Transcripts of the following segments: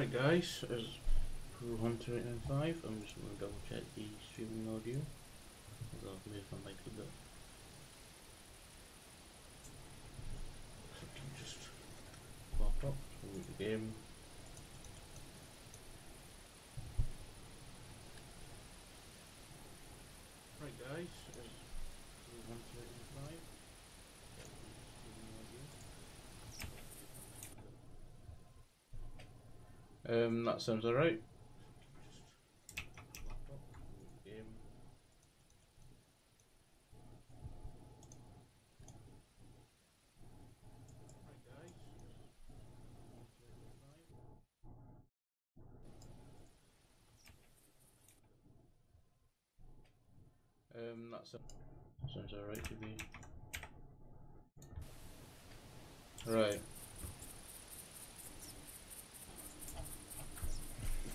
Right guys, as Pro Hunter 895, I'm just going to double check the streaming audio. As I've moved my mic a bit. So it can just pop up, load the game. Right guys, as Pro Hunter 895, Um, that sounds alright. Um, that sounds, alright to me. Right.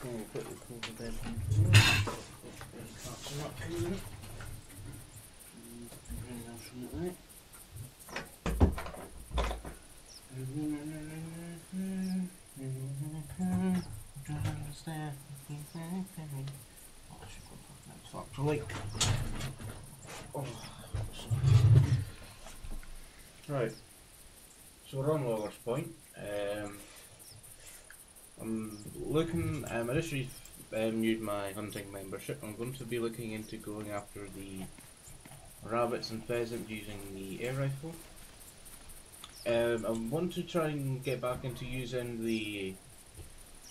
Go and put the cover bed on. Cats are not coming in. Bring them from the right. Oh, I should go Oh, Right. So we're on Logger's Point. Um, I'm looking. Um, I just renewed my hunting membership. I'm going to be looking into going after the rabbits and pheasants using the air rifle. Um, I want to try and get back into using the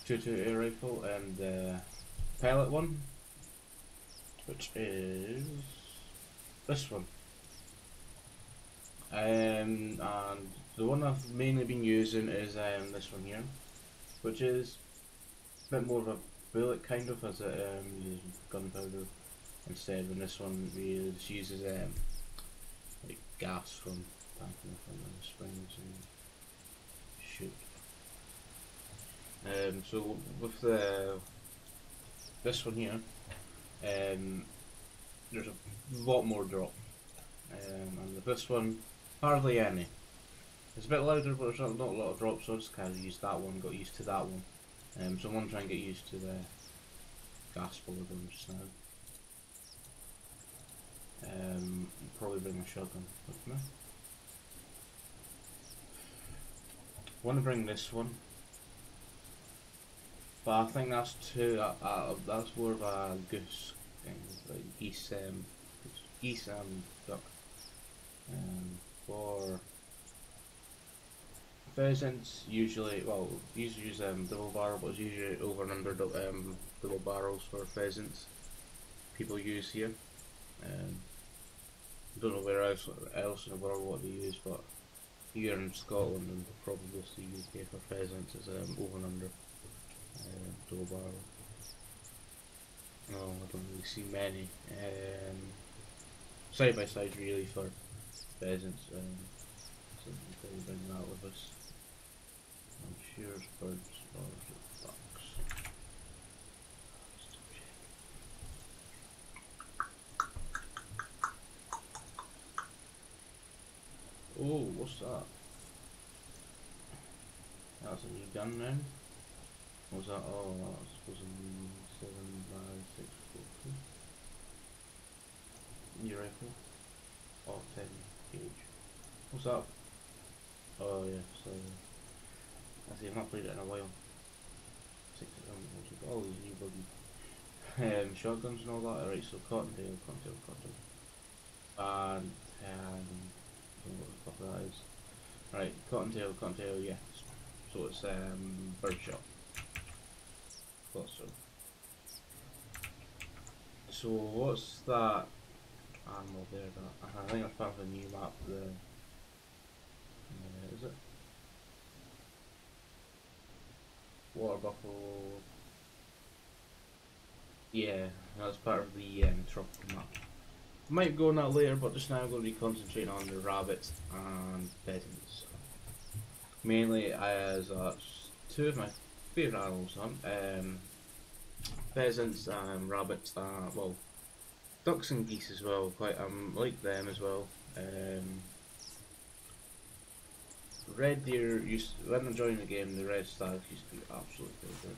2-2 air rifle and the pellet one, which is this one. Um, and the one I've mainly been using is um, this one here, which is a bit more of a bullet kind of, as it um, uses gunpowder instead. When this one just uses um, like gas from packing from the springs and shoot. Um, so with the this one here, um, there's a lot more drop, um, and with this one, hardly any. It's a bit louder, but there's not, not a lot of drops, so I just kind of used that one, got used to that one. Um, so I'm going to try and get used to the gas bullet one just now. Um, probably bring a shotgun with me. Want to bring this one, but I think that's too. Uh, uh, that's more of a goose thing, like geese, um, geese and duck. Um, for pheasants, usually, well, usually use um, double barrel, but it's usually over and under um, double barrels for pheasants. People use here. Um, don't know where else, else in the world what they use, but here in Scotland and probably the UK for pheasants is um, over and under um, double barrel. No, I don't really see many. Um, side by side really for pheasants. Um, so probably bring that with us. I'm birds is it. Oh, what's that? That's a new gun then. What's that? Oh, that's was a seven by six foot two. New rifle. Oh, 10 gauge. What's up? Oh yeah, so I see I've not played it in a while. Six um, called? all these new buggy um, shotguns and all that. Alright, so Cottontail, Cottontail, Cottontail. And um, I don't know what the fuck that is. Right, Cottontail, Cottontail, yes. So it's um birdshot. Thought so. So what's that animal there that I think I found a new map there. Uh, is it? Water buffalo. Yeah, that's part of the um, tropical map. Might go on that later, but just now I'm going to be concentrating on the rabbits and pheasants. Mainly as uh, two of my favourite animals, um, um, pheasants and rabbits. Uh, well, ducks and geese as well. Quite um like them as well. Um, red deer used to, when I joined the game, the red stag used to be absolutely good.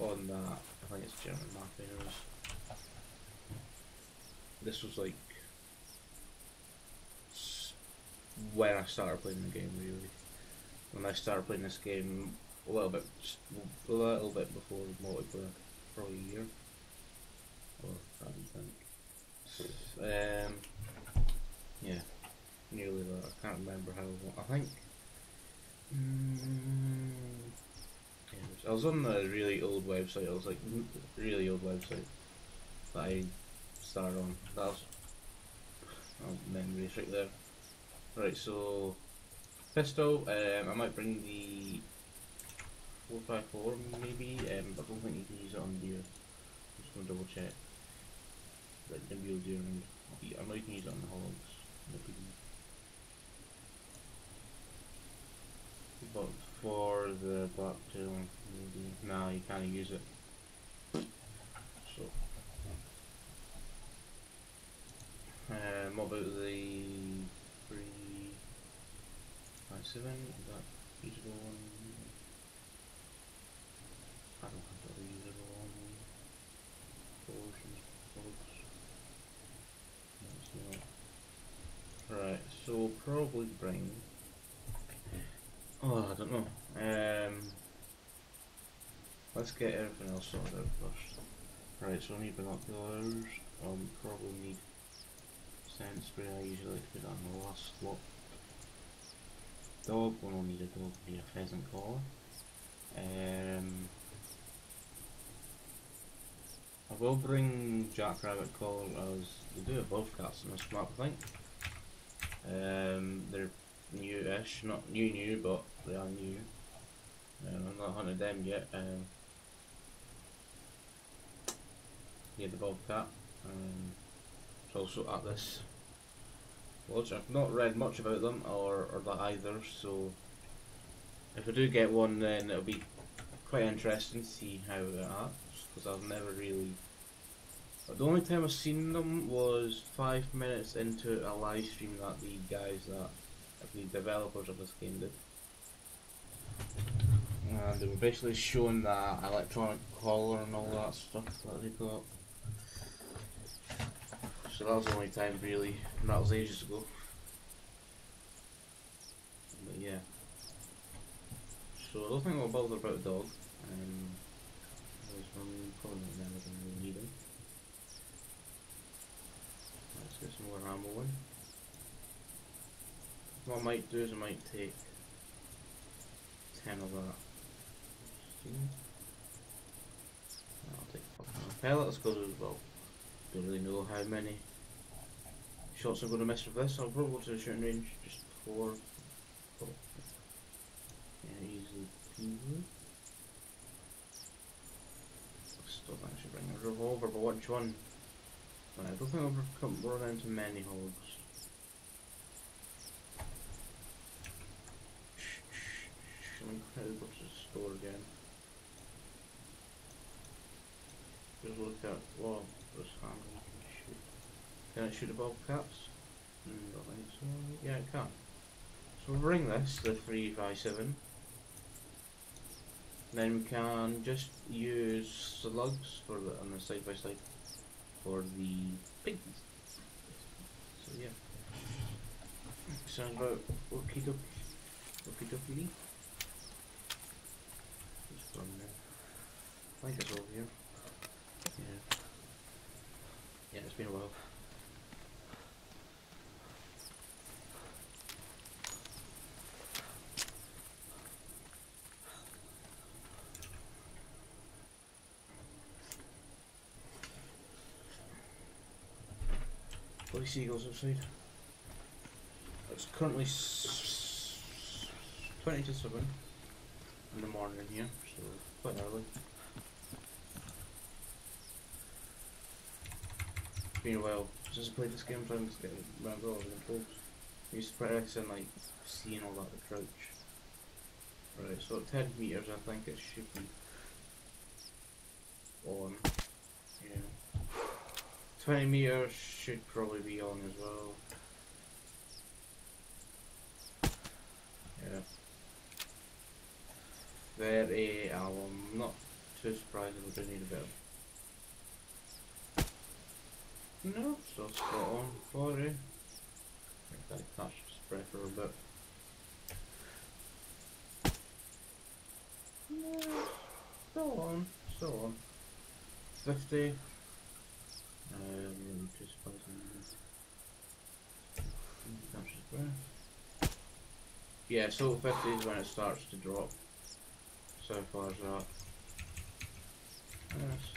On that, I think it's German map anyways. This was like when I started playing the game really. When I started playing this game a little bit, a little bit before multiplayer, probably a year. Or I don't think. Um, yeah, nearly that. I can't remember how. long- I think. I was on the really old website. I was like really old website that I started on. That was oh, memories right there. Right, so pistol. Um, I might bring the four five four maybe. Um, but I don't think you can use it on deer. I'm just gonna double check. Like the mule deer and I know you can use it on the hogs. maybe. But for the black tail, maybe nah, you can't use it. So, um, what about the three five seven? Is that usable one? I don't have that usable one. Portions. No, it's not. Right, so probably bring. Oh, I don't know. Um, let's get everything else sorted out first. Right, so I need binoculars. Um, probably need scent spray. I usually like to put that on the last slot. Dog, we will need a dog. I Need a pheasant collar. Um, I will bring Jackrabbit collar as they do have bobcats in this map, I think. Um, they're new-ish, not new new, but they are new. Um, I've not hunted them yet. Um, yeah, the bobcat. Um, it's also at this. I've not read much about them or, or that either, so if I do get one, then it'll be quite interesting to see how it acts because I've never really. The only time I've seen them was five minutes into a live stream that the guys that the developers of this game did. And they were basically showing that electronic collar and all that stuff that they got. So that was the only time really, and that was ages ago. But yeah. So I don't think I'll bother about a dog. Um, one probably not never going to need him. Let's get some more ammo in. What I might do is I might take 10 of that. Steam. I'll take well, don't really know how many shots I'm going to miss with this. I'll probably go to the shooting range just before. Yeah, easily. I still should bring a revolver, but which one? I don't think I'll come run into many hogs. Go to the store again. Just look at well, this handgun can shoot. Can it shoot above caps? Mm, so. Yeah, it can. So we'll bring this, the 357. Then we can just use slugs for the on the side by side for the piggies. So yeah. Sounds about okie dokie. Okie dokie. Just from there. I think it's over here. Yeah. Yeah, it's been a while. Bloody seagulls outside. It's currently s- 20 to 7 in the morning here, so quite early. Been a while since I played this game, so I'm just getting around all the controls. I used to practice and like seeing all that approach. Right, so at 10 meters, I think it should be on. Yeah. 20 meters should probably be on as well. Yeah. Very, uh, I'm not too surprised if we do need a bit no, still spot on. 40. Make that touch spray for a bit. No, still on, still on. 50. Um, just yeah, so 50 is when it starts to drop. So far as that. Yes.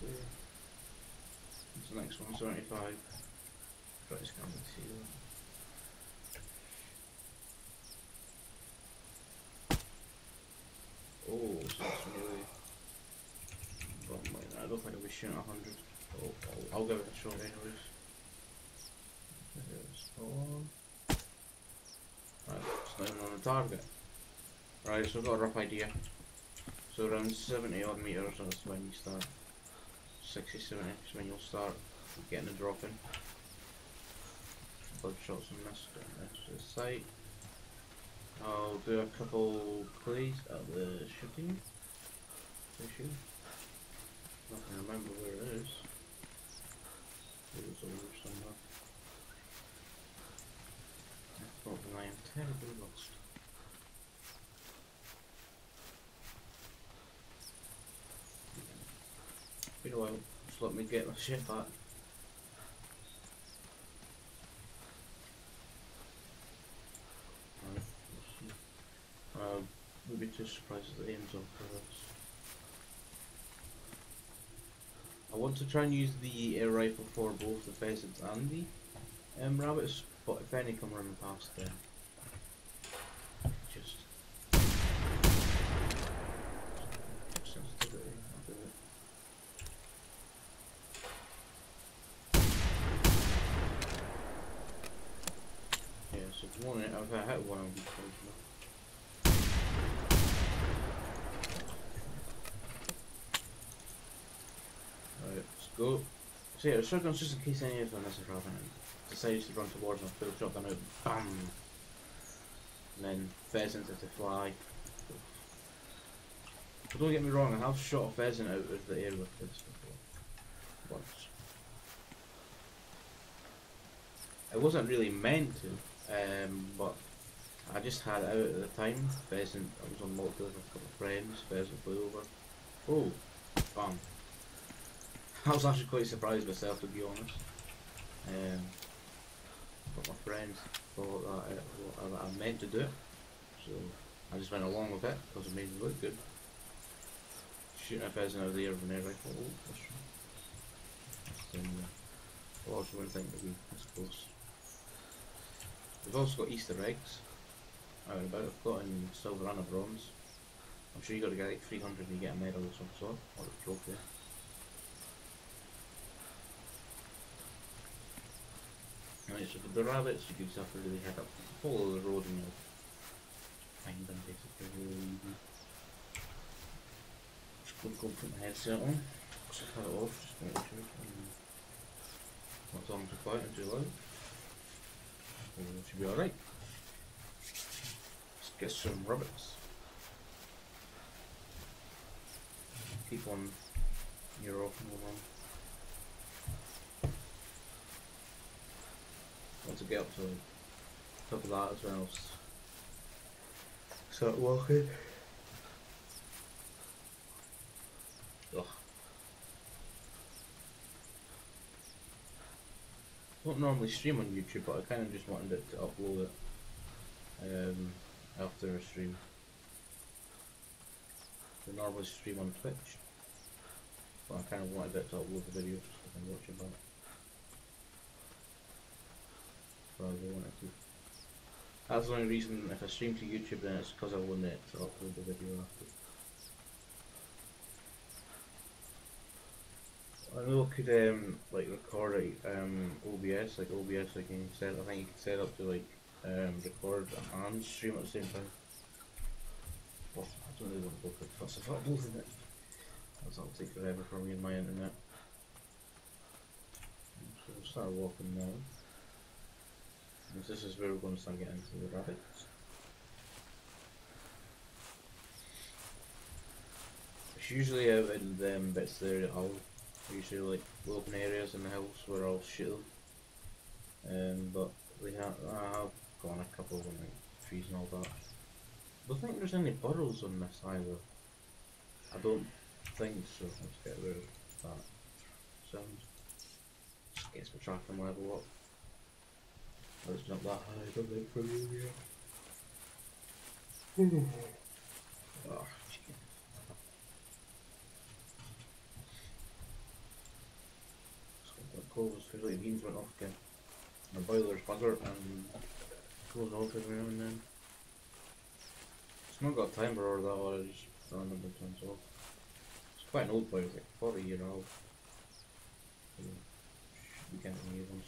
What's the next one? 75. Price coming to you. Oh, so it's really. Bottom line. I don't think I'll be shooting 100. Oh, I'll, I'll give it a shot anyways. There's on. Right, it's not even on the target. Right, so I've got a rough idea. So around 70 odd meters, that's when you start. 60, 70 when you'll start getting the drop in. Blood shots and this, to the site. I'll do a couple plays at the shooting issue. Not gonna remember where it is. It was over somewhere. I thought that I am terribly lost. A while, just let me get my shit back. Um, would be too surprised at the ends up for this. I want to try and use the air rifle for both the pheasants and the um, rabbits, but if any come running past them, just sensitivity. I'll do it. Yeah, so if one, if I hit one, I'll be close enough. Right, let's go. So yeah, the shotgun's just in case any of them is a and decides to run towards me, pull the shotgun out, BAM! And then pheasant had to fly. But don't get me wrong, I have shot a pheasant out of the air with this before. Once. It wasn't really meant to, um, but I just had it out at the time. Pheasant, I was on lockdown with a couple of friends, pheasant flew over. Oh, bam. I was actually quite surprised myself to be honest. Um, but my friends thought that, that I meant to do it, so I just went along with it because it made me look good. Shooting a pheasant of the air an air rifle. Oh, that's right. Then, uh, well, also one thing to be, I suppose. We've also got Easter eggs. Out and about. I've got in silver and a bronze. I'm sure you got to get like 300 and you get a medal of some sort, or a trophy. So for the rabbits, you can just have to really head up, follow the road and you'll find them basically really easy. Just go, go put my headset on, so cut it off, just make sure um, not on too quiet and too loud. It should be alright. Let's get some rabbits. Keep on your off and on. Want to get up to top of that as well. Start walking. Ugh. don't normally stream on YouTube, but I kind of just wanted it to upload it um, after a stream. I normally stream on Twitch, but I kind of wanted it to upload the video just so I can watch it back. I wanted to. That's the only reason if I stream to YouTube then it's because I want it to upload the video after. I know I could um like record um OBS like OBS like you can set I think you can set up to like um record and stream at the same time. Well, I don't really want to for the fuss of uploading it. That'll take forever for me and my internet. So we'll start walking now. This is where we're going to start getting into the rabbits. It's usually out in them bits there at all. Usually like open areas in the hills where I'll shoot them. Um, but we have I have gone a couple of like trees and all that. I don't think there's any burrows on this either. I don't think so. Let's get rid of that sound. Just gets my tracking level up. Let's jump that high, don't think for you oh. Close because like beans went off again. My boiler's bugger and goes off every now and then. It's not got a timer or that or I just randomly turns off. It's quite an old boiler, like 40 year old. So, should be getting new ones.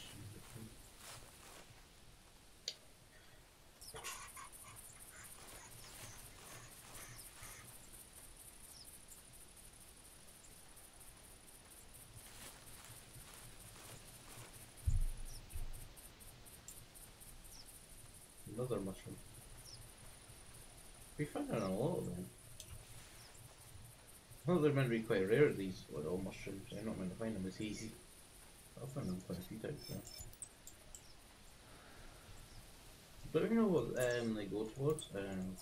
Another mushroom. Found out a lot of them. I thought they're meant to be quite rare, these little mushrooms. They're not meant to find them as easy. I've found them quite a few times now. But you know what um, they go towards? Um,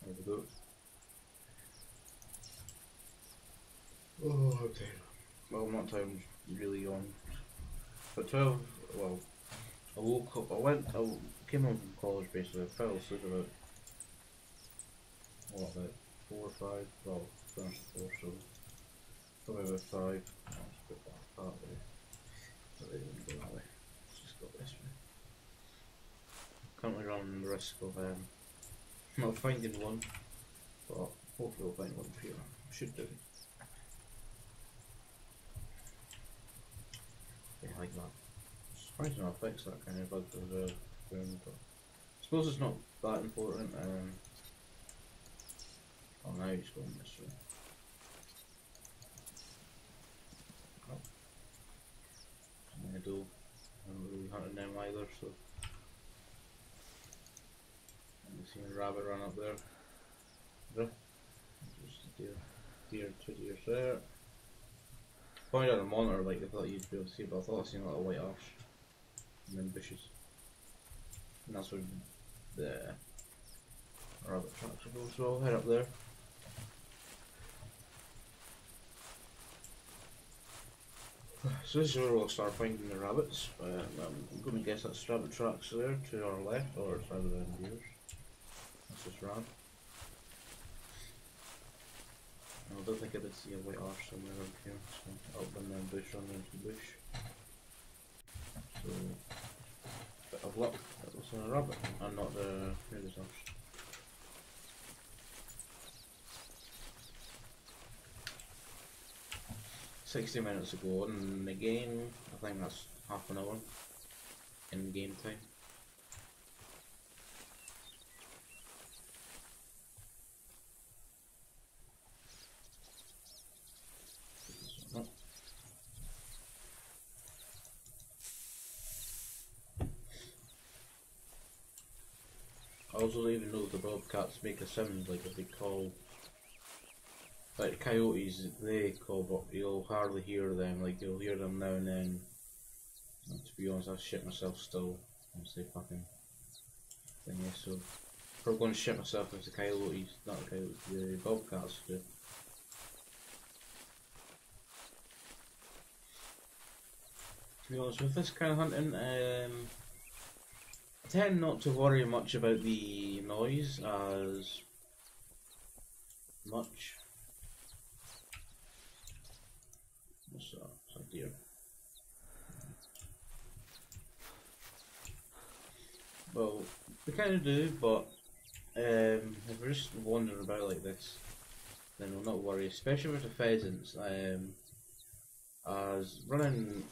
where they go? Oh, okay. Well, not time really on. But 12, well, I woke up, I went, I came home from college basically, I fell asleep about, what, about four or five, well, finished four, so, probably about five, no, let's put that that way, but they didn't go that way, let's just go this way. Currently running the risk of, um, not finding one, but hopefully we'll find one here, should do. Yeah, like that. Surprised not fix that kind of bug as a I suppose it's not that important. Um, oh, now he's going this way. Oh. Middle. I haven't really hunted them either, so. I'm seeing a rabbit run up there. There. Just a deer. Deer, two deers there. Pointed at the monitor like I thought you'd be able to see, but I thought I seen a little white ash. and then bushes. And that's where the rabbit tracks will go, so I'll head up there. So this is where we'll start finding the rabbits. Um, I'm going to guess that's rabbit tracks there to our left, or it's either than yours. That's just ran. I don't think I did see a white arse somewhere up here, so up and then bush into the bush. So, bit of luck, that was a rabbit, and not the previous arse. Sixty minutes ago, and again, I think that's half an hour in game time. Oh. I also don't even know the bobcats make a sound like if they call like coyotes they call but you'll hardly hear them. Like you'll hear them now and then. And to be honest I shit myself still. Once they fucking thingy so. Probably going to shit myself if the coyotes not the coyotes the bobcats do. To be honest with this kind of hunting um I tend not to worry much about the noise as much. What's that? It's deer. Well, we kind of do, but um, if we're just wandering about like this, then we'll not worry, especially with the pheasants. Um, as running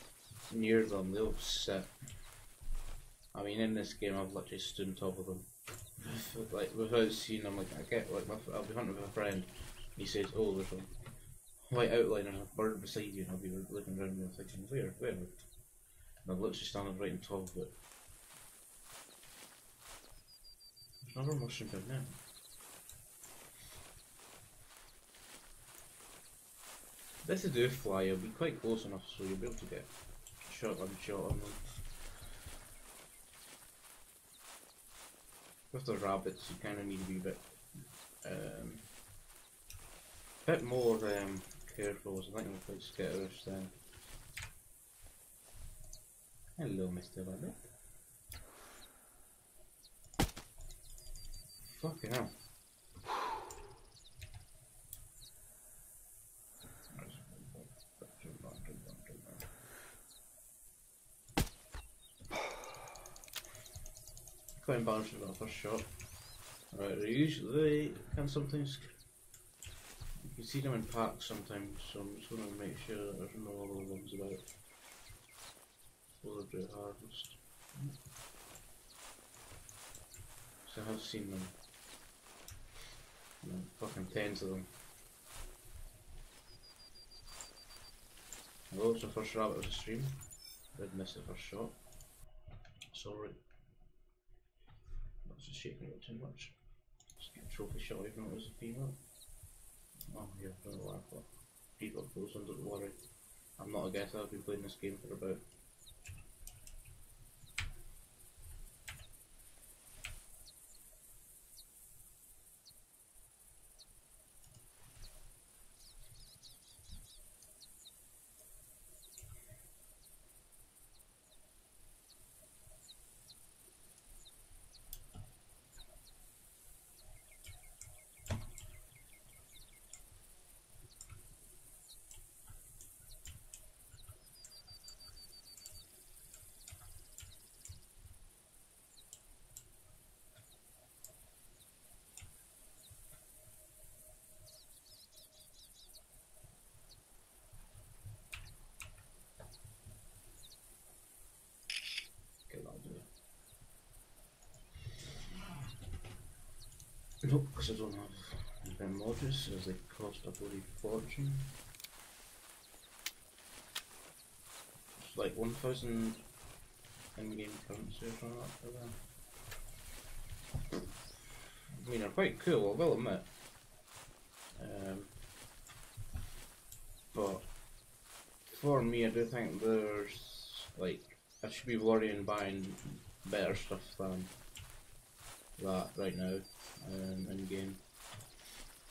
near them, they'll sit I mean, in this game, I've literally stood on top of them. like, without seeing them, like, I get, like, my, I'll be hunting with a friend, he says, oh, there's a white outline and a bird beside you, and I'll be looking around me and thinking, where, where? And I've literally standing right on top of it. There's another mushroom down there. This is do fly, you'll be quite close enough so you'll be able to get shot on shot on them. With the rabbits, you kind of need to be a bit, um, bit more um, careful. I think I'm quite skitterish then. Hello, Mr. Rabbit. Fucking hell. Quite embarrassed with that first shot. Right, usually can sometimes you see them in parks sometimes, so I'm just gonna make sure that there's no other ones about. Do harvest. So I have seen them. Know, fucking tens of them. Hello, it's the first rabbit of the stream. Did miss the first shot. Sorry. That's just shaking it too much. Just get a trophy shot even though it was a female. Oh yeah, don't laugh at People close on, don't worry. I'm not a guess, I've been playing this game for about Get that do Because I don't have them mods, as they cost a bloody fortune. It's like 1000 in-game currency or something like that. I mean, they're quite cool, I will admit. Um, but for me, I do think there's like I should be worrying buying better stuff than that right now um, in game.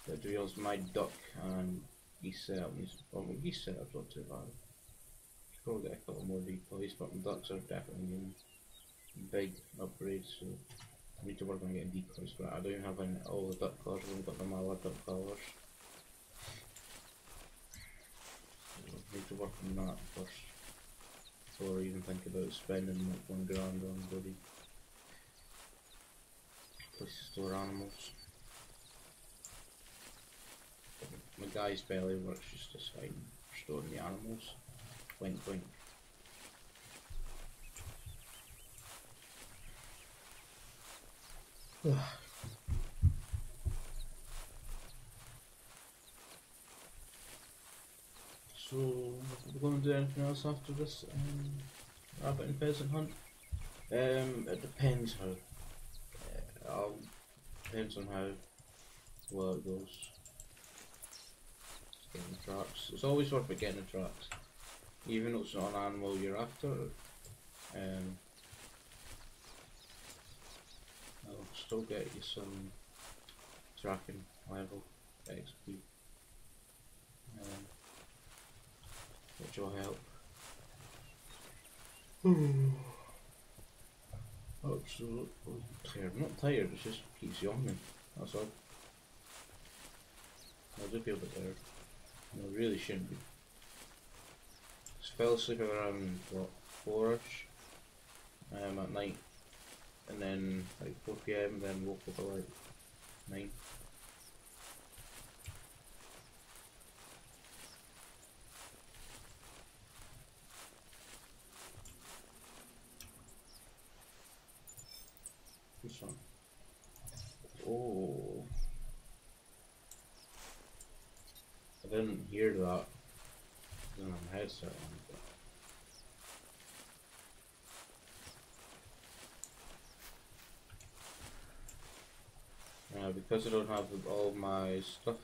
But to be honest, my duck and geese setup needs. Well, my geese setup's not too bad. Should probably get a couple more decoys, but my ducks are definitely needing big upgrades. So I need to work on getting decoys for that. I don't have any, all the duck colours. I've only got the Mallard duck colours. Need to work on that first before I even think about spending like one grand on bloody place to store animals. My guy's belly works just as fine for storing the animals. Wink wink. So, we're going to do anything else after this um, rabbit and pheasant hunt? Um, it depends how. I'll, depends on how well it goes. Getting the tracks. It's always worth getting the tracks. Even though it's not an animal you're after. Um, I'll still get you some tracking level XP. Um, which will help. Absolutely tired. I'm not tired, it just keeps yawning. That's all. I do feel a bit tired. I really shouldn't be. Just fell asleep around what, four-ish um, at night. And then like 4 pm, then woke up at like 9. This one. Oh. I didn't hear that. Then my headset on. Uh, because I don't have all my stuff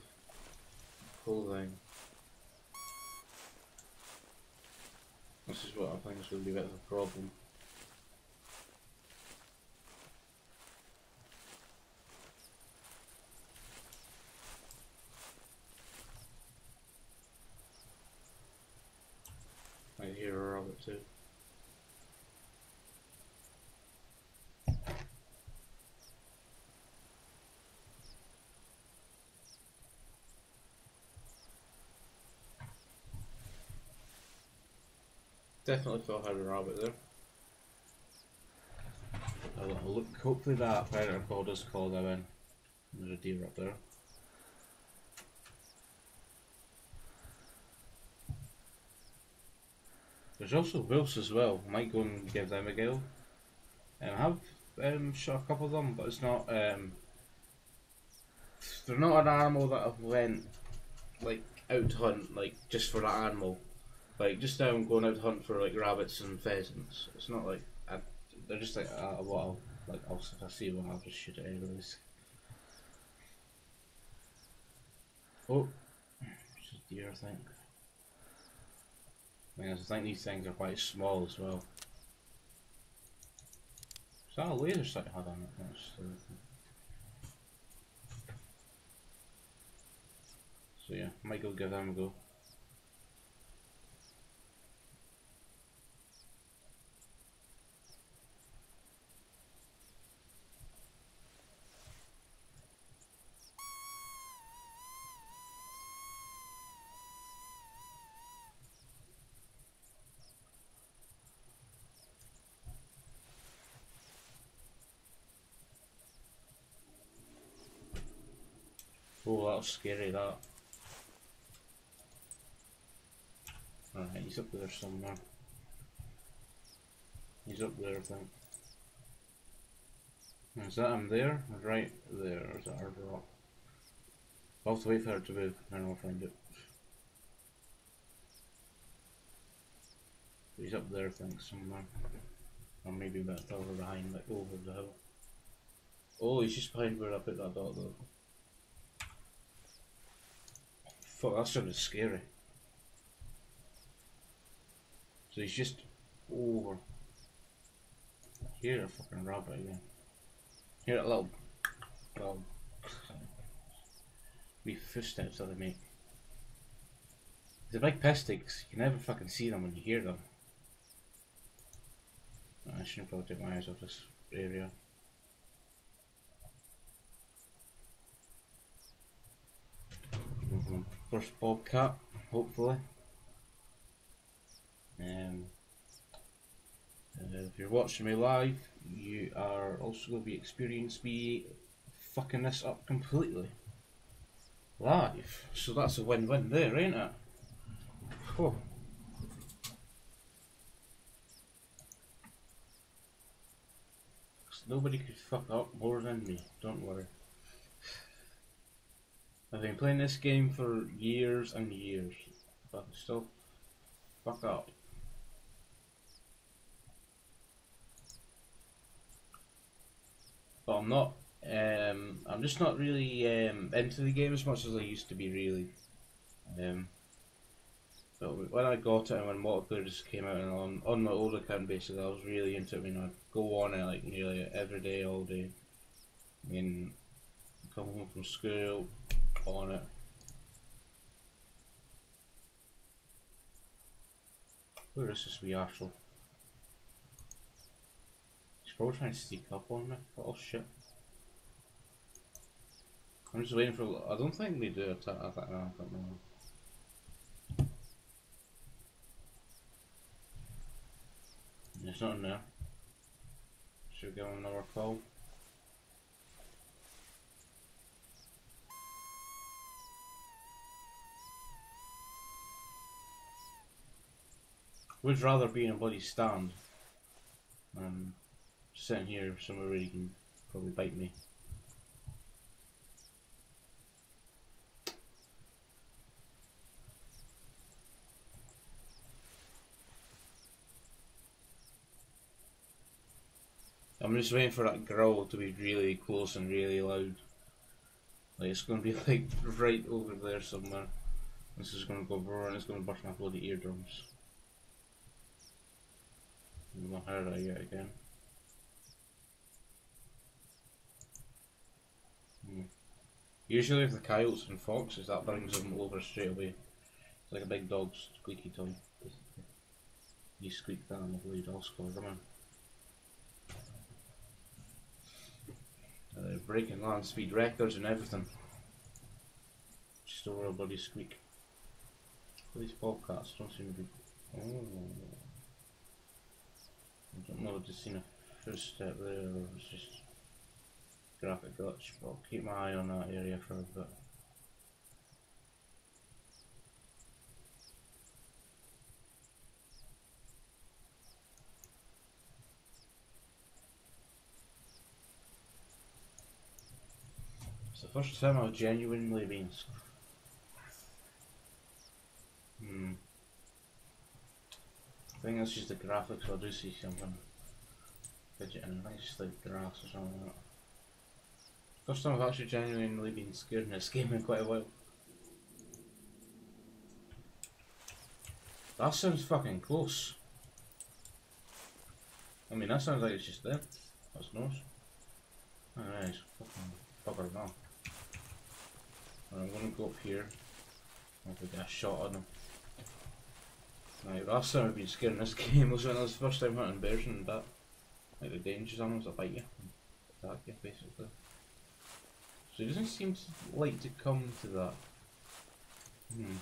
clothing This is what I think is going to be a bit of a problem. I hear a rabbit too. Definitely I had a rabbit there. I'll, look. Hopefully that predator call does call them in. There's a deer up there. There's also wolves as well. Might go and give them a go. And I have um, shot a couple of them, but it's not. Um, they're not an animal that I've went like out to hunt like just for that animal. Like just now, I'm going out to hunt for like rabbits and pheasants. It's not like I, they're just like uh, what I'll like. If I see one, I'll just shoot it anyways. Oh, it's a deer, I think. I, mean, I think these things are quite small as well. Is that a laser sight had on it? That's so yeah, might go give them a go. Oh, that was scary, that. Alright, he's up there somewhere. He's up there, I think. Is that him there? Right there, is that hard rock? I'll have to wait for it to move, and I'll find it. He's up there, I think, somewhere. Or maybe a bit further behind, like over the hill. Oh, he's just behind where I put that dot though. Fuck, that sounded scary. So he's just over here, a fucking rabbit again. Here, a little, little, wee footsteps that they make. The big pistics, you never fucking see them when you hear them. I shouldn't probably take my eyes off this area. First bobcat, hopefully. Um, if you're watching me live, you are also going to be experiencing me fucking this up completely. Live. So that's a win-win there, ain't it? Oh. Nobody could fuck up more than me, don't worry. I've been playing this game for years and years, but still fuck up. But I'm not. Um, I'm just not really um, into the game as much as I used to be. Really. Um, but when I got it and when just came out and on on my old account basically, I was really into it. I mean, I'd go on it like nearly every day, all day. I mean, come home from school, on it. Where is this wee arsehole? He's probably trying to sneak up on me. Oh shit. I'm just waiting for. I don't think they do attack. I think, no, I don't know. There's nothing there. Should we give him another call? Would rather be in a bloody stand than sitting here somewhere where he can probably bite me. I'm just waiting for that growl to be really close and really loud. Like it's going to be like right over there somewhere. This is going to go over and it's going to burst my bloody eardrums. Not heard that yet again. Hmm. Usually if the coyotes and foxes, that brings them over straight away. It's like a big dog's squeaky toy. You squeak that and the blade all score them in. Uh, breaking land speed records and everything. Just over a bloody squeak. These bobcats don't seem to be. Oh. I don't know, I've just seen a first step there, or it's just graphic glitch, but I'll keep my eye on that area for a bit. It's the first time I've genuinely been. Hmm. I think that's just the graphics, I do see something fidgeting. I think it's just like grass or something like that. First time I've actually genuinely been scared in this game in quite a while. That sounds fucking close. I mean, that sounds like it's just there. That's nice. Nice. Fucking bugger now. I'm gonna go up here. Hopefully get a shot on him. Right, last time I've been scared in this game was when I was first time hunting bears and that. Like the dangers on them, they bite you. Attack you, basically. So he doesn't seem to like to come to that. Hmm.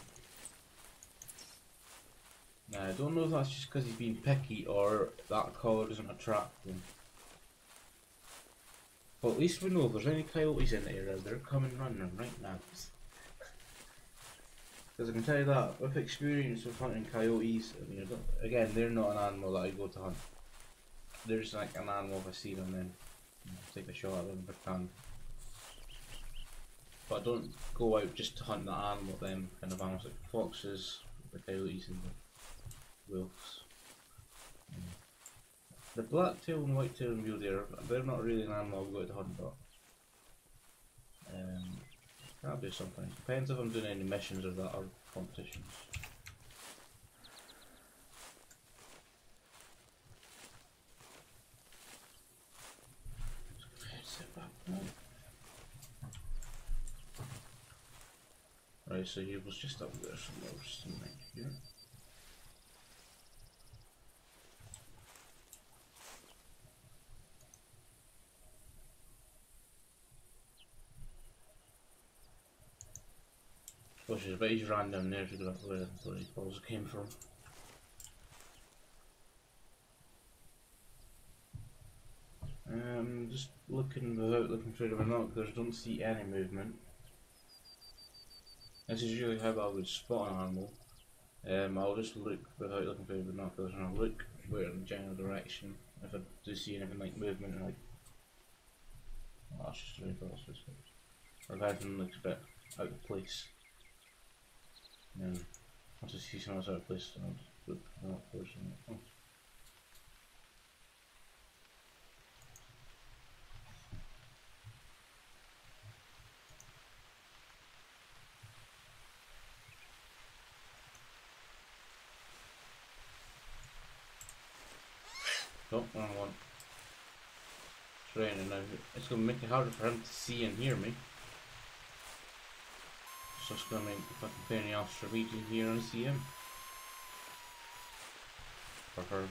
Now, I don't know if that's just because he's being picky or that colour doesn't attract him. But at least we know if there's any coyotes in the area, they're coming running right now. Because I can tell you that, with experience with hunting coyotes, I mean, again, they're not an animal that I go to hunt. They're just like an animal if I see them then take a shot at them if I can. But I don't go out just to hunt that animal, them kind of animals like foxes, the coyotes and the wolves. The black-tail and white-tail and mule deer, they're not really an animal I'll go to hunt, but um, I'll do something. Depends if I'm doing any missions or that or competitions. Right, so he was just up there somewhere, something here. Bushes, but he's ran down there to go where the balls came from. Um, just looking without looking through the binoculars, don't see any movement. This is usually how I would spot an animal. Um, I'll just look without looking through the binoculars and I'll look where in general direction. If I do see anything like movement, like oh, that's just really close. Or if anything looks a bit out of place. Um, once I see something out of place, I'll just the binoculars and oh. Oh, wrong one. It's raining now. It's going to make it harder for him to see and hear me. Going to make the fucking for me to hear and see him. Or her.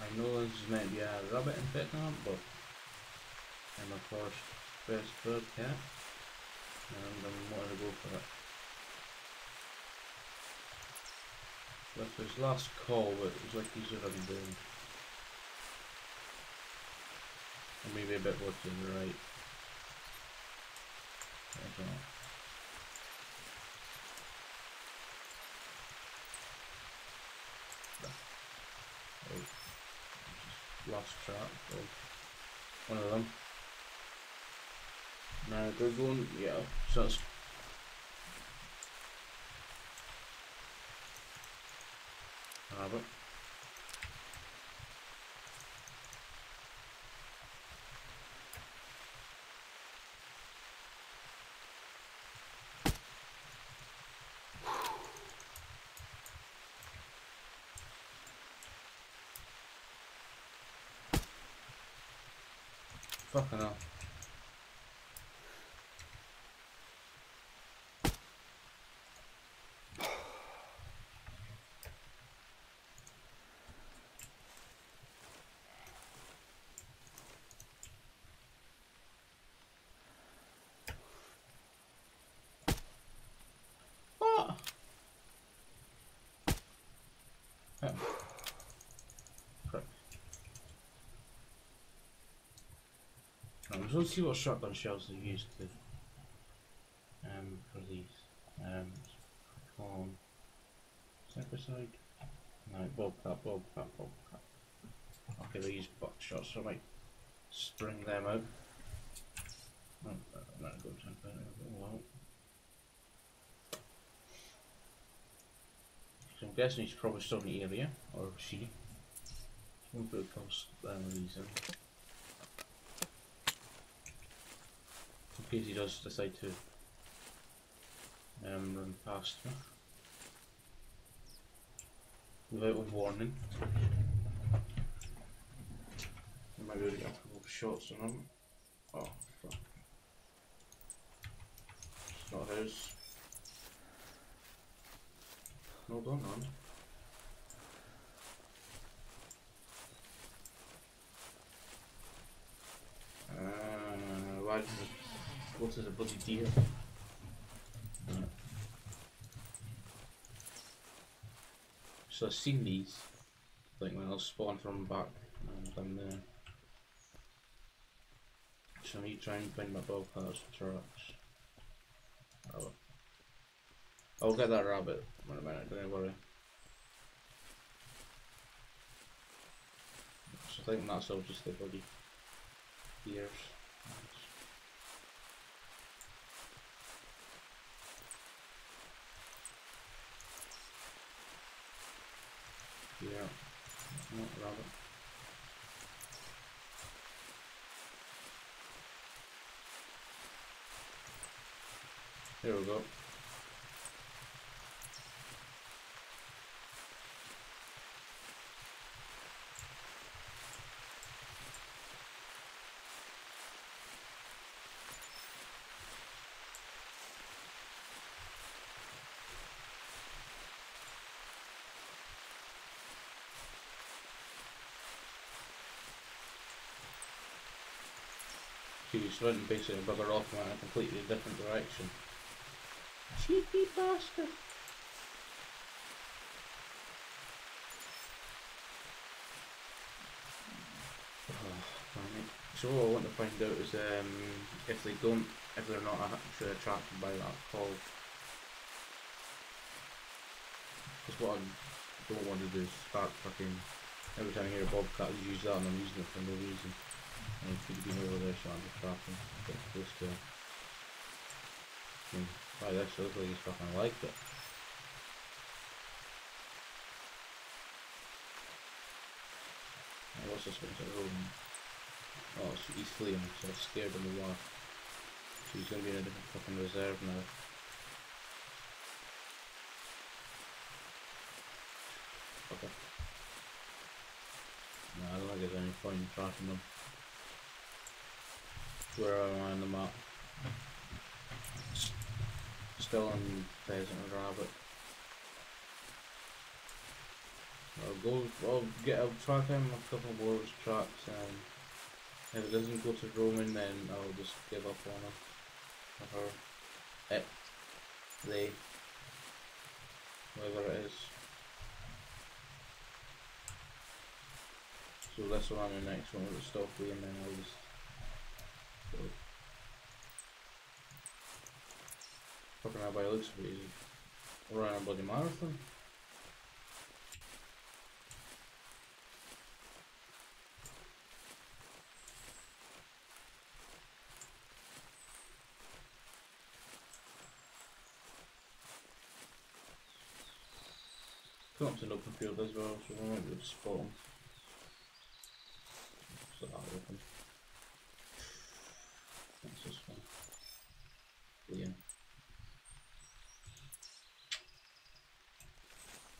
I know this to be a rabbit in Vietnam, but I'm of course best bird cat, and I'm wanting to go for that. With his last call, but it was like he's already doing. Or maybe a bit more to the right. I don't know. Lost track of one of them. No, they're going, yeah, so it's rabbit. Fucking hell. What? Oh. Correct. Right, let's see what shotgun shells they used to um for these. Um on Side. No, Bobcat, Bobcat, Bobcat. Okay, they use buckshot, so I might spring them out. Oh, I'm guessing he's probably still in the area, or she. We'll put a um, these in. Case he does decide to um, run past me. Without a warning. I might be able to get a couple of shots on him. Oh, fuck. It's not his. Well done, man. Uh, why did it a to bloody deer? So I've seen these, like when I'll spawn from back and down there. So I need to try and find my bow parts and trucks. Oh. I'll get that rabbit in a minute, don't worry. So I think that's all just the bloody ears. Yeah, not rabbit. Here we go. He was running basically bugger off in a completely different direction. Cheeky bastard! Oh. So what I want to find out is um, if they don't, if they're not actually attracted by that call. Because what I don't want to do is start fucking, every time I hear a bobcat, I use that and I'm using it for no reason. And could been over there, so I'm just tracking, get to it. I mean, that actually like he's fucking liked it. Oh, what's this one's a room? Oh, so he's fleeing, so I scared him away. So he's gonna be in a different fucking reserve now. Okay. No, I don't think there's any point in tracking them. Where am I on the map? S- Still on Pheasant and Rabbit. I'll go, I'll get, I'll track him a couple more of tracks and if it doesn't go to Roman then I'll just give up on him. Or her. It. They. Whatever it is. So this one and the next one will stop and then I'll just. Fucking hell, by looks he's running a bloody marathon. come up to open field as well, so we might be able to them. So that open. What's this one? Yeah.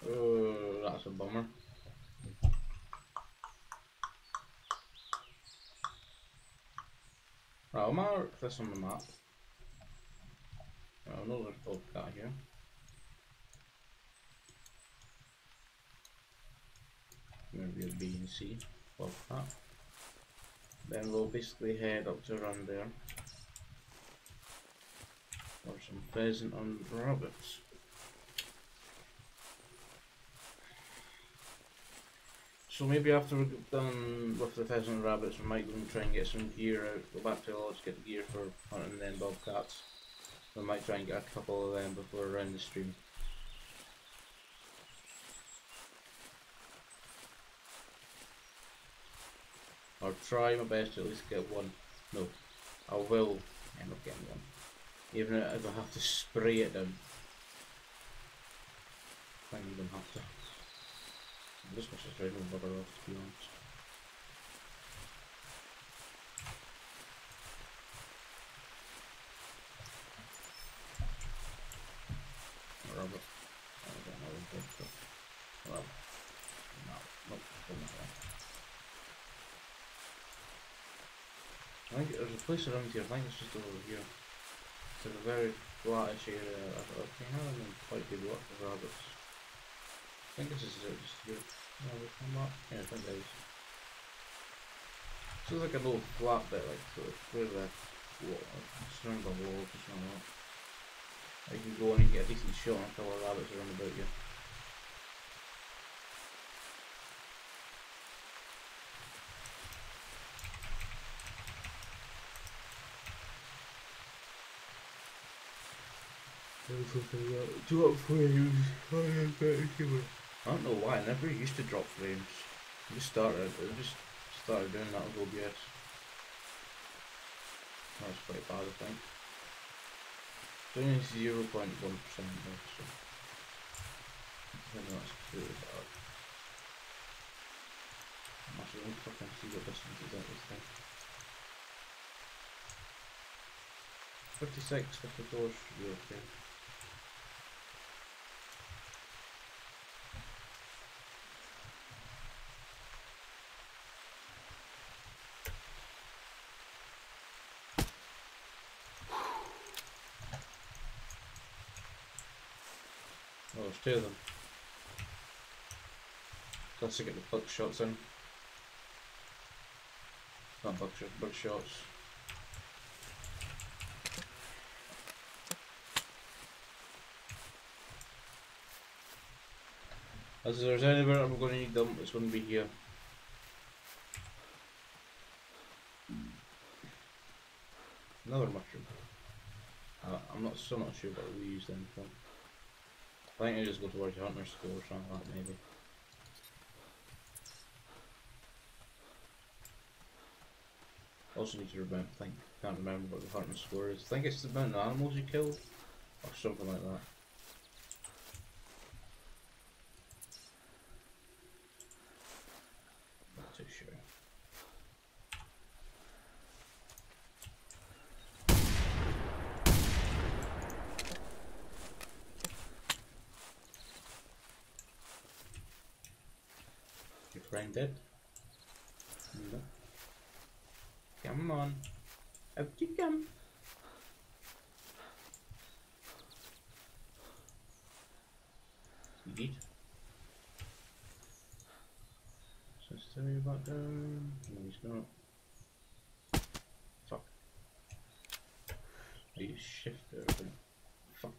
Oh, that's a bummer. Mark this on the map. Know there's bobcat here. Maybe a B and C bobcat. Then we'll basically head up to around there. Or some pheasant and rabbits. So maybe after we're done with the pheasant and rabbits, we might go and try and get some gear out. Go back to the lodge, get the gear for hunting then bobcats. We might try and get a couple of them before around the stream. I'll try my best to at least get one. No, I will end up getting one. Even if I have to spray it down. I don't have to. This was just random bugger off, to be honest. Robert. I don't know no, think there's a place around here, I think it's just over here. It's a very flattish area. I, think I haven't quite good work with rabbits. I think this is it, just here. No, there's one more. Yeah, I think there is. So it's like a little flat bit, like sort of where the wall, surrounded by walls or something like that. You can go in and get a decent shot on a couple of rabbits around about you. Do up frames. I don't know why. I never used to drop frames. I just started. I just started doing that with OBS. That's quite bad, I think. One percent though, so I think that's too bad. Actually, let me fucking see what distance is at this thing. 56, 54 should be okay. Two of them. Let's get the buck shots in. Not buck shots, buck shots. As there's anywhere I'm going to need them, it's going to be here. Another mushroom. Uh, I'm not so not sure what we use them for. I think I just go towards hunter school or something like that maybe. Also need to remember, think, can't remember what the hunting score is. I think it's the amount of animals you kill, or something like that. Not too sure. Your friend dead? No. Come on. Up you come. You did. So down. No, he's not. Fuck. I use shift there, fuck.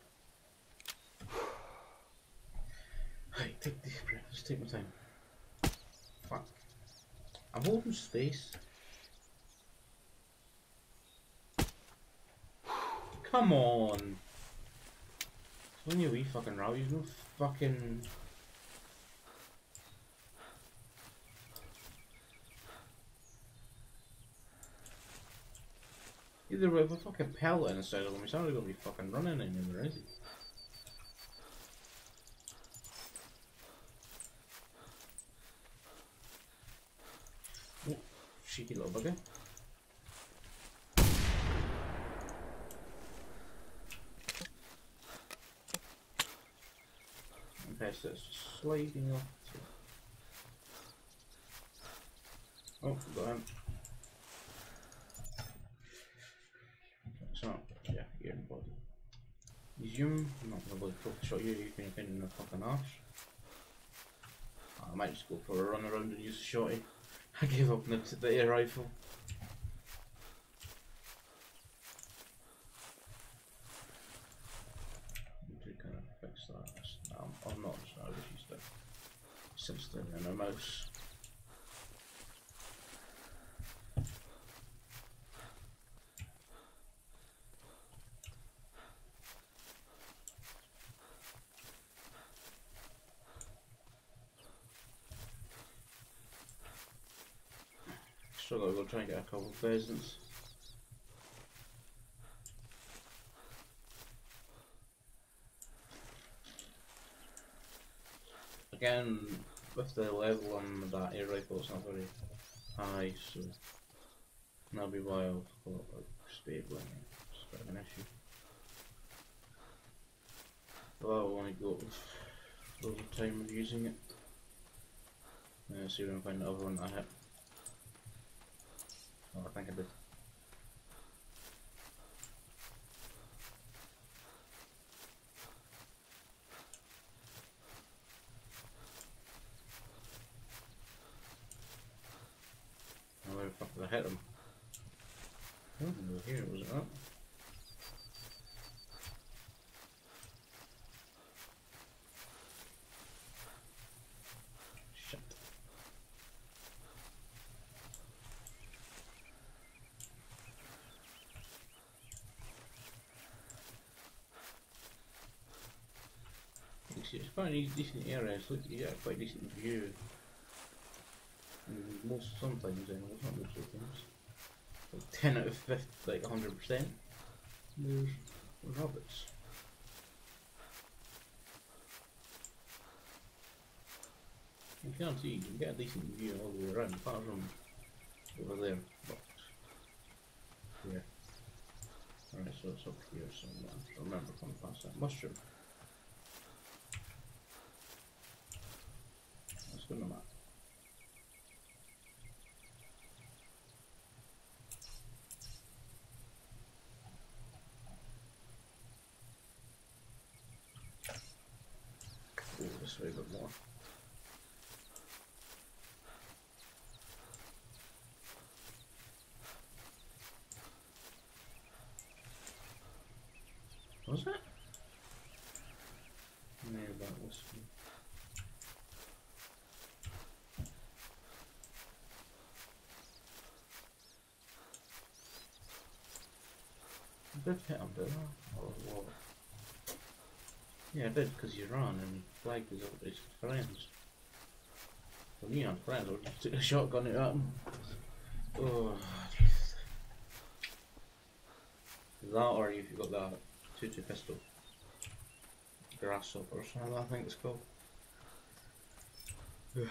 Right, take this breath. Just take my time. Fuck. I'm holding space. Come on. It's only a wee fucking route. You've no fucking. Either way, with a fucking pellet inside of him, he's not gonna be fucking running anymore, is he? cheeky little bugger. Okay, so it's sliding off. Oh, got him. Not shot you, you've been a in the fucking arse. I might just go for a run around and use the shotty. I gave up the, the air rifle. Need to kind of fix that. No, I'm, I'm not, so I just used the sensitive and a mouse. Still gotta go try and get a couple of pheasants. Again, with the level on that air rifle, it's not very high, so that'll be why call it like. It's a bit of an issue. But I'll only go over time of using it. Uh, see if I can find the other one I hit. I think I did. Oh, where the fuck did I hit him? Oh, over here, was it that? Shit. It's, it's quite a decent area, it's you get a quite decent view. Mm, and most, sometimes anyways, not most times. Like 10 out of 50, like 100%. There's rabbits. You can't see, you can get a decent view all the way around, apart from over there. But. Alright, so it's up here somewhere. I remember coming past that mushroom. Let's go on the map. Ooh, this way a bit more. Was it? Maybe that was. I did hit him, did I? Or? Yeah, I did, because you ran and he flagged his, his friends. For me, I'm friends, I just took a shotgun at him. Oh, Jesus. That, or if you got that 2 2 pistol. Grasshopper or something, I think it's called.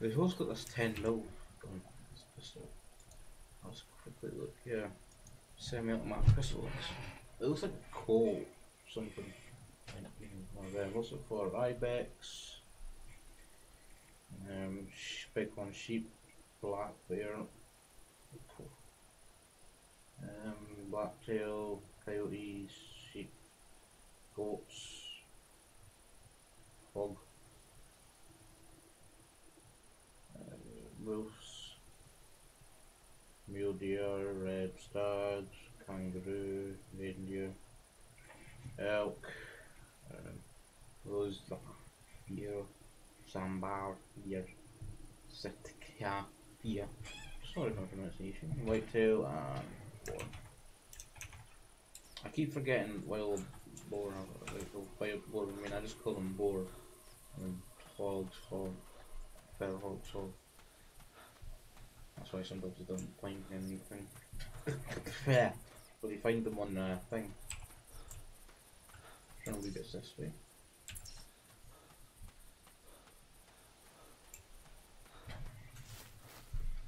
They've also got this 10 mil gun, this pistol. Let's quickly look here. Semi-automatic pistol. It looks like coal, something. One them. What's it for? Ibex. Um, sh- bighorn sheep, black bear. Um, blacktail, coyotes, sheep, goats, hog, uh, wolves, mule deer, red stags, kangaroo, reindeer, elk, um, rose deer, sambar deer, sitka deer. Sorry for my pronunciation. Whitetail and boar. I keep forgetting wild boar, like wild boar. I mean, I just call them boar. Mean, hogs, hog, feather hogs, hog. That's why some you don't find anything. yeah. But you find them on uh, thing. Trying to leave it this way.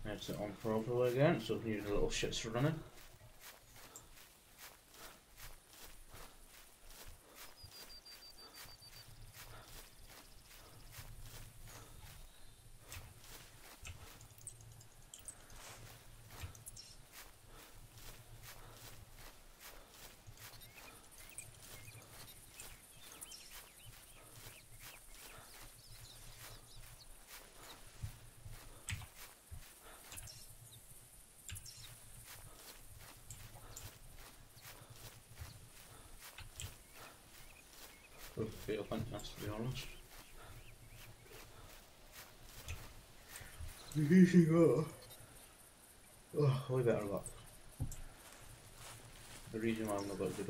That's it on properly again, so we need a little shits running.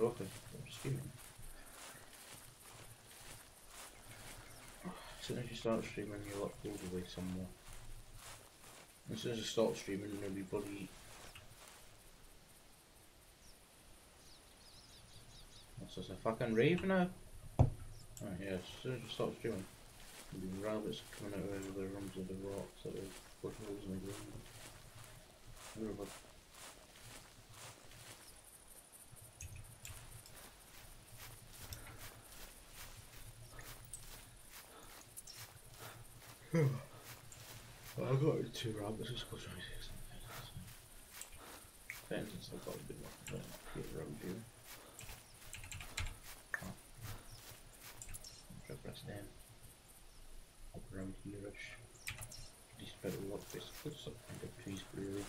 Luck is I'm soon as you start streaming, your luck goes away somewhere. As soon as you stop streaming, everybody. This, a fucking rave eh? now? Oh, right, yeah, as soon as you stop streaming, there'll be rabbits coming out of the rooms of the rocks that are put holes in the ground. Well, I got two rabbits, and see something. Fences, I've got a one, but get around here. Try press down. Up around here-ish. Just about to look basically some kind of trees really.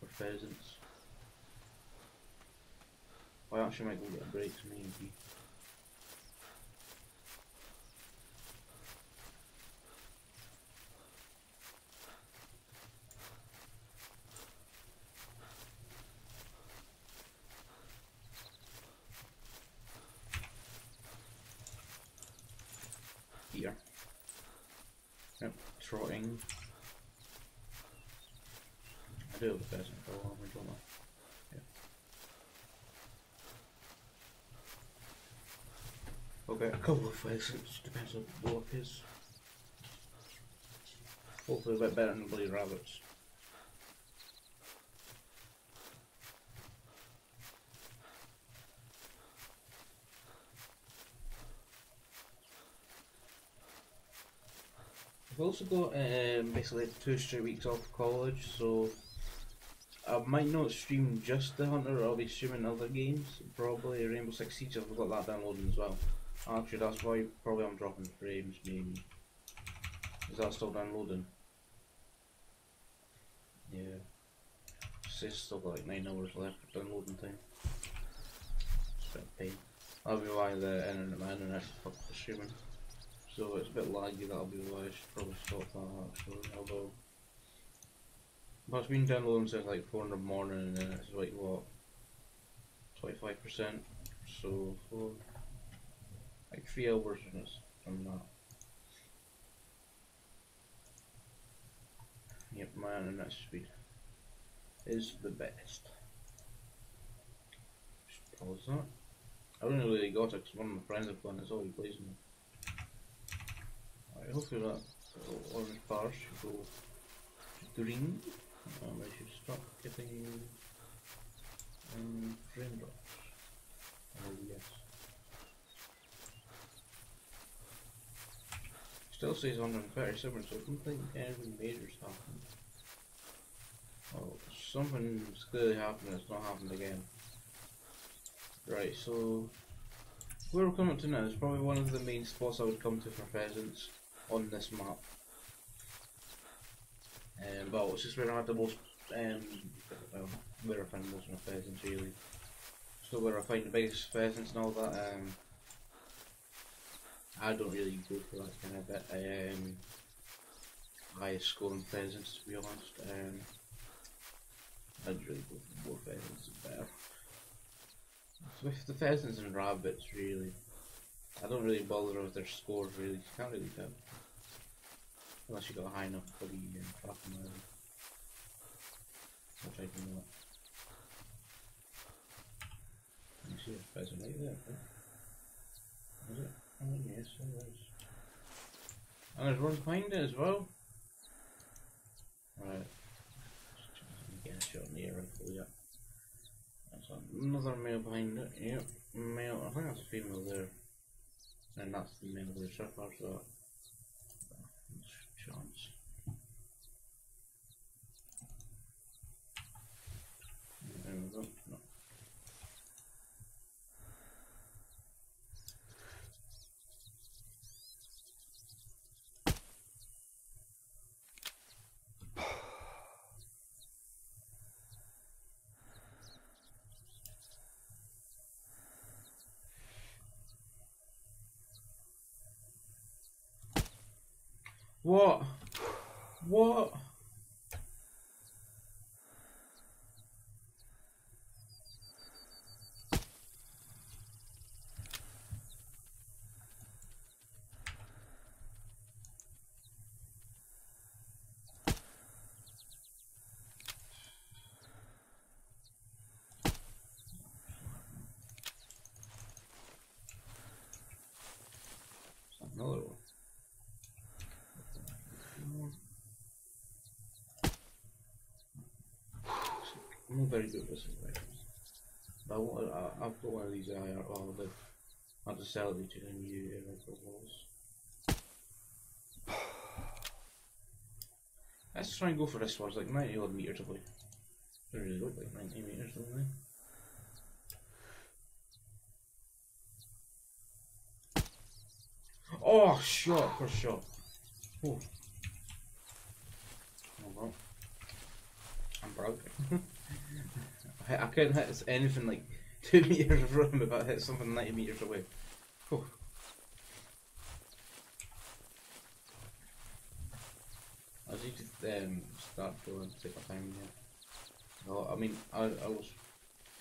For pheasants. I actually might go get a break maybe. Here. Yep, trotting. I do have a pheasant for a while, we don't know. Yeah. I'll get a couple of pheasants, depends on the luck is. Hopefully a bit better than the bloody rabbits. I've also got um, basically two straight weeks off of college, so I might not stream just the Hunter, I'll be streaming other games, probably Rainbow Six Siege, I've got that downloading as well. Actually, that's why probably I'm dropping frames, maybe. Is that still downloading? Yeah. It's still got like 9 hours left for downloading time. It's a of pain. That'll be why the internet, my internet's fucked streaming. So it's a bit laggy, that'll be why I should probably stop that actually, although... But it's been downloading since like 4 in the morning and then it's like what? 25%, so for like 3 hours from that. Yep, my internet speed is the best. Just pause that. I don't know really got it because one of my friends are playing it's all he plays me. Alright, hopefully that little orange bar should go green. Um, I should stop getting um, frame drops. Oh yes. Still says 137, so I don't think anything major's happened. Oh, something's clearly happened it's not happened again. Right, so where we're coming to now is probably one of the main spots I would come to for pheasants on this map. Um, but it's just where I had the most, um, where I find most of my pheasants really. So where I find the biggest pheasants and all that, um, I don't really go for that kind of bit. Um, highest scoring pheasants to be honest. Um, I'd really go for more pheasants is better. With the pheasants and rabbits really, I don't really bother with their scores really, you can't really tell. Unless you got a high enough for the um, tracking level. Which I do not. Me see if pheasant right there. huh? Is it? Oh yes, it is. And there's one behind it as well. Right. shot in the air rifle, yeah. That's another male behind it, yep. Male, I think that's a female there. And that's the male there, so far, so chance. There we go. No. What? What? Another one. I'm not very good right? But want, I, uh, I've got one of these IR, uh, to sell it to the new rifle walls. Let's try and go for this one, it's like 90 odd metres away. Doesn't really look like 90 metres, don't they? Oh, shot, for shot. Oh. Oh well. I'm proud. I, I couldn't hit anything like two meters from him if I hit something 90 meters away. I was need to um, start going, take my time here. I mean, I, I was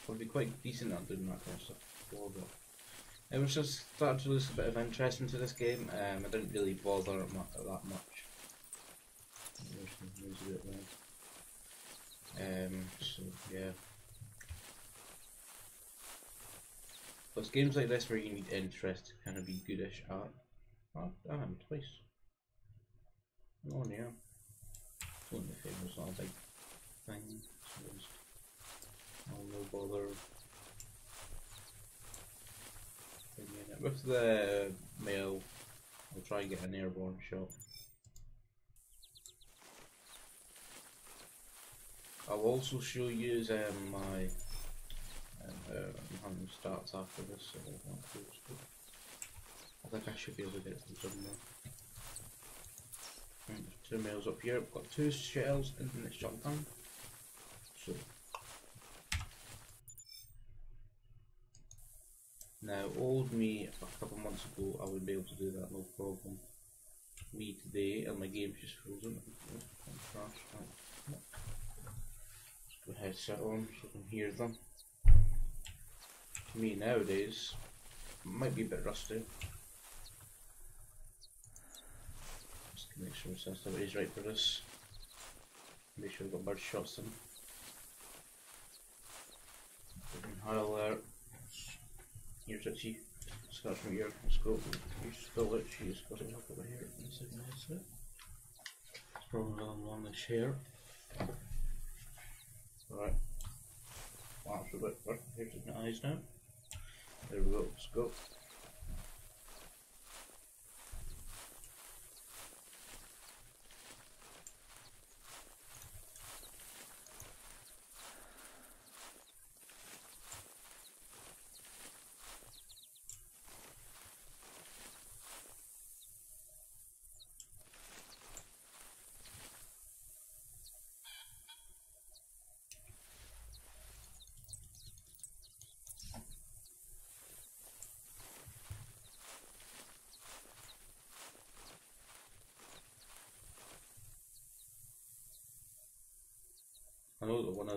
probably quite decent at doing that kind of stuff before, but it was just starting to lose a bit of interest into this game. Um, I didn't really bother that much. There's a bit there. Um, so yeah. But games like this where you need interest to kind of be goodish at. Oh, damn, twice. Oh yeah. It's only famous, not a big thing. So I'll no bother with the mail, I'll try and get an airborne shot. I'll also show you um, my uh, hunting starts after this, so I think I should be able to get some somewhere. Right, two males up here, I've got two shells in this shotgun. So Now, old me a couple months ago, I would be able to do that no problem. Me today, and my game's just frozen. Let's go on so I can hear them. Me nowadays, might be a bit rusty. Just to make sure sensitivity's right for this. Make sure I've got bird shots in. High alert. Here's a chief. Starts from here. Let's go. You spill it. She's got it up over here. In the second headset. It's probably along the chair. Alright. Wow, so bit. Here's the eyes now. There we go. Let's go.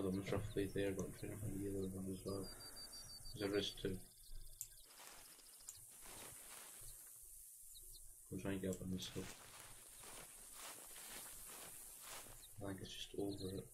I know that one of them is roughly there, but I'm trying to find the other one as well. There is two. We'll try and get up on this hill. I think it's just over it.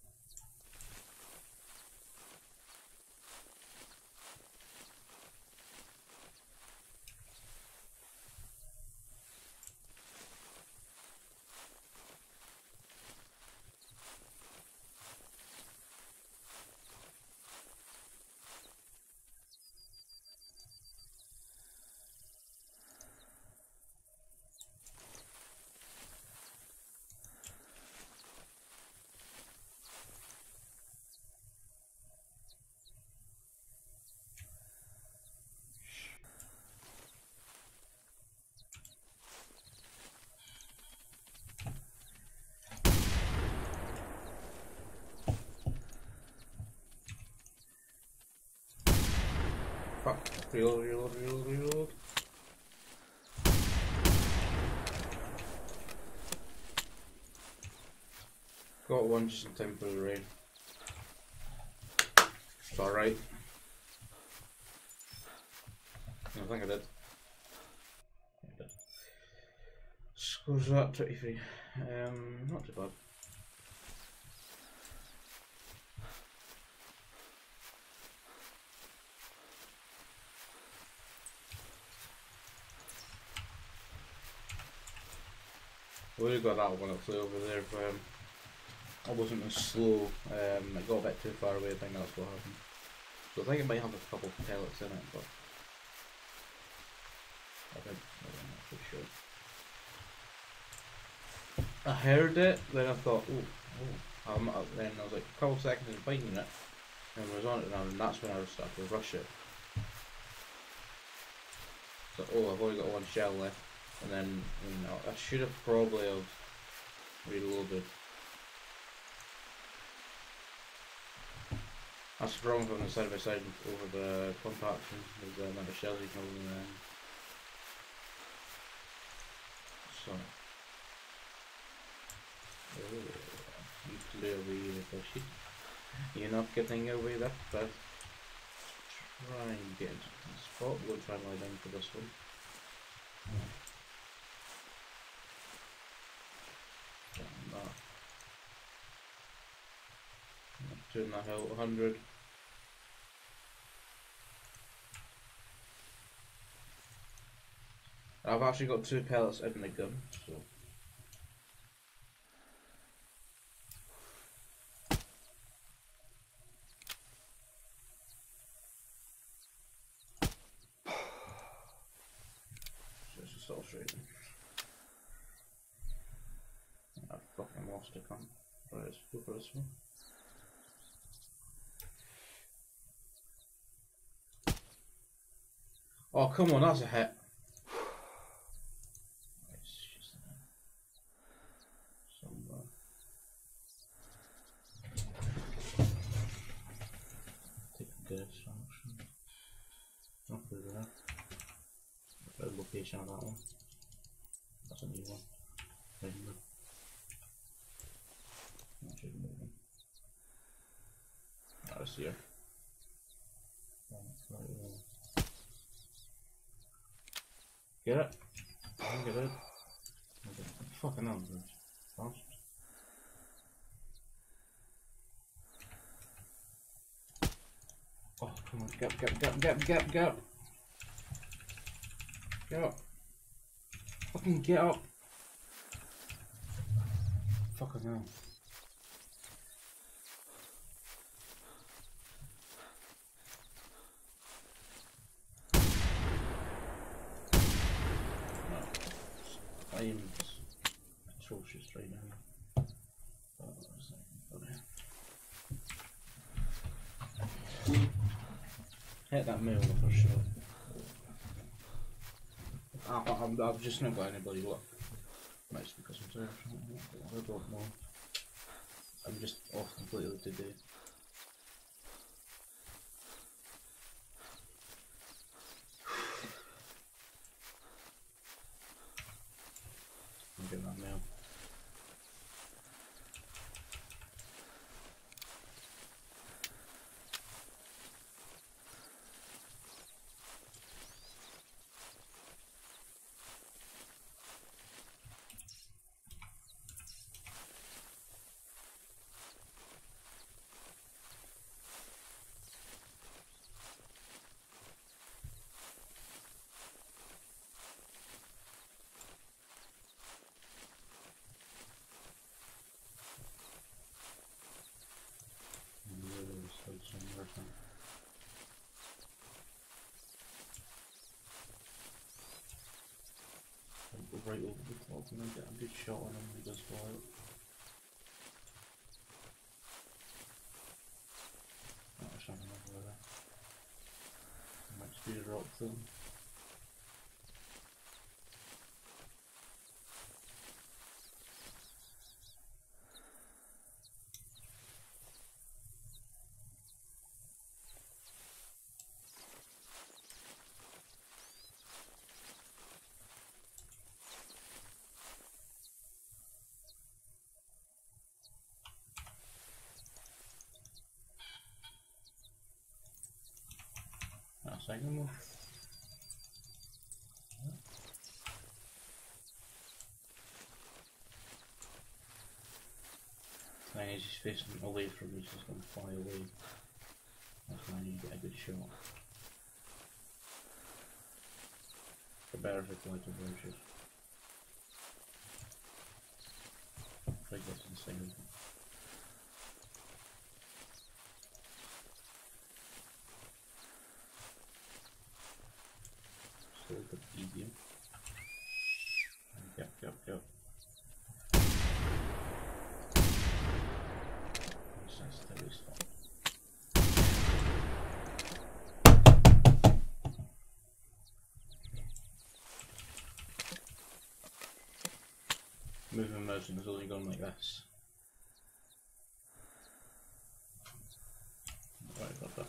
Reload, reload, reload, reload. Got one just in time for the rain. It's alright. I think I did. Scores that 23. Um, not too bad. Would have got that one that flew over there, um, I wasn't as slow. Um, it got a bit too far away, I think that's what happened. So I think it might have a couple of pellets in it, but I think I'm not sure. I heard it, then I thought, oh, oh. Then I was like a couple seconds in finding it, and I was on it now, and that's when I started to rush it. So, oh, I've only got one shell left. And then, you know, I should have probably have reloaded. That's the problem from the side by side over the pump action, with the amount of shells you can hold in there. So. Oh, you clearly pushy. You're not getting away that fast. Try and get into the spot. We'll try and lie down for this one. Doing that hill 100. I've actually got two pellets in the gun. So it's just all straight. I fucking lost a cunt. Right, let's go for this one. Oh, come on, that's a hit. Location on that one. That's a new one. Regular. That should move them. That's here. Get it? Get it. Fucking hell, dude. Oh, come on, get, up, get, up, get, up, get, get, get. Up. Get up. Fucking get up. Fucking hell. No. Aim's atrocious right now. Hit that mill for sure. I, I, I've just not got anybody luck. Might because I'm there. I don't know. I'm just off completely today. I'm getting that now. Really, so somewhere from- I'll go right over the top and then get a good shot on him when he does go out. Oh, something over there. Might just be a rock. Second one. Thing is, he's facing away from me, so he's going to fly away. That's when I need to get a good shot. The better if it's like a virtue. Try to get to the side of it. Still a bit easier. Yep, yep, yep. Sensitivity stop. Moving motion is only gone like this. Right about that.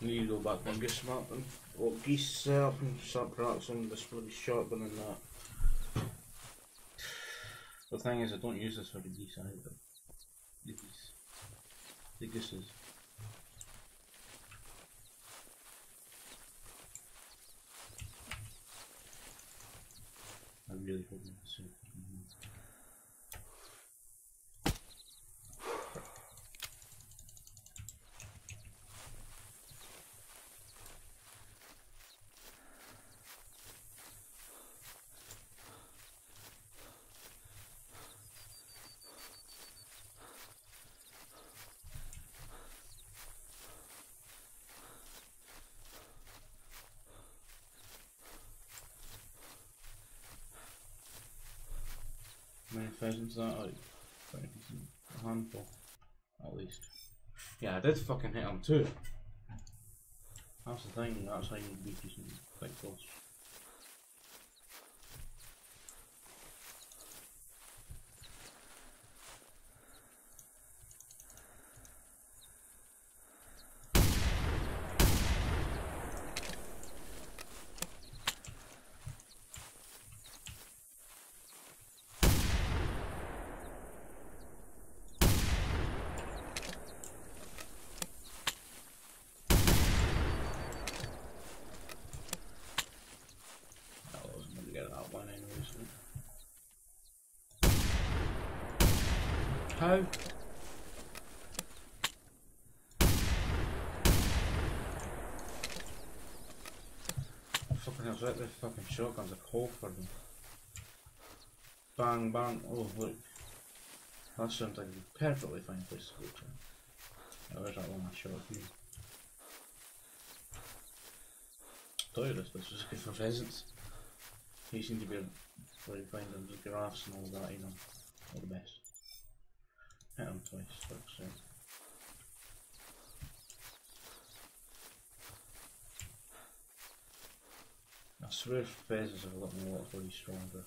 Need to go back and get some up and what geese set up and start practicing this bloody shotgun and that. The thing is I don't use this for the geese either. The geese. The gooses. I really hope not to How are that? Uh, like, quite a handful, at least. Yeah, I did fucking hit him too. That's the thing, that's how you need to be decent, quite close. I wasn't gonna get that one anyway, so. How? Fucking right the fucking shotgun's a hole for them. Bang, bang, oh look. That sounds like a perfectly fine place to go to. Oh, there's that one I shot you. Told you this place was good for pheasants. You seem to be where you find them, the giraffes and all that, you know, all the best. Hit them twice, fuck's sake. Swear a lot more bloody stronger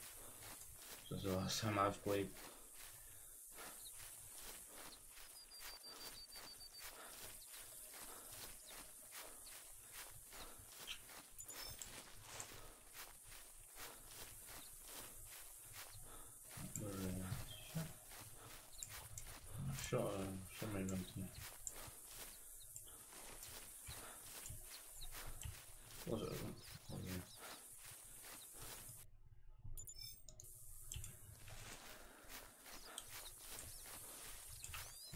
since the last time I've played. Um, somebody here. Was it? Oh, yeah.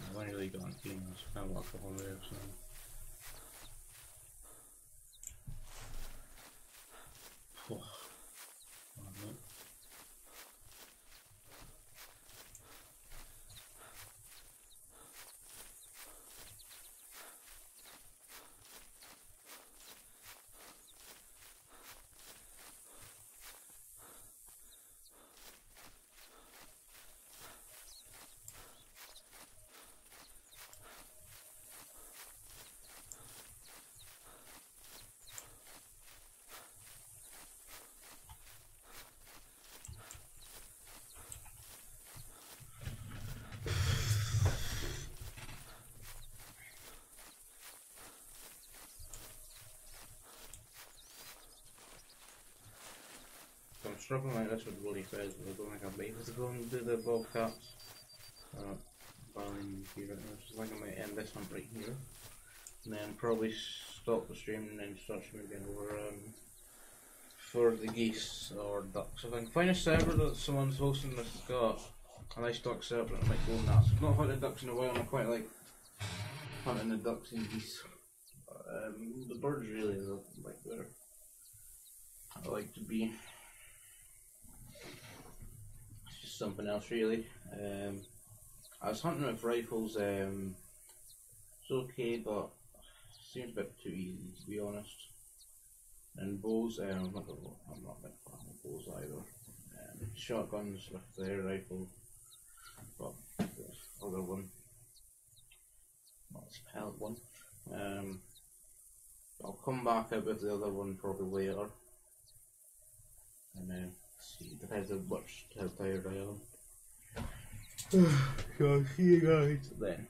I've only really females, kind of walk the whole way, so. Phew. Oh, no. So I'm struggling like this with bloody. I don't think I'll be able to go and do the bobcats. Uh, here. I just think I might end this one right here. And then probably stop the stream and then start streaming over um, for the geese or ducks. I can find a server that someone's hosting that's got a nice duck server, I might go on that. I've not hunted ducks in a while and I quite like hunting the ducks and geese. Um, the birds really are like where I like to be. It's just something else really. Um, I was hunting with rifles. Um, it's okay, but seems a bit too easy to be honest. And bows, um, I'm not, a- I'm not a big fan of bows either. Um, shotguns with the air rifle, but the other one, not this pellet one. Um, I'll come back out with the other one probably later. And then depends on much how tired I am. so see you guys then.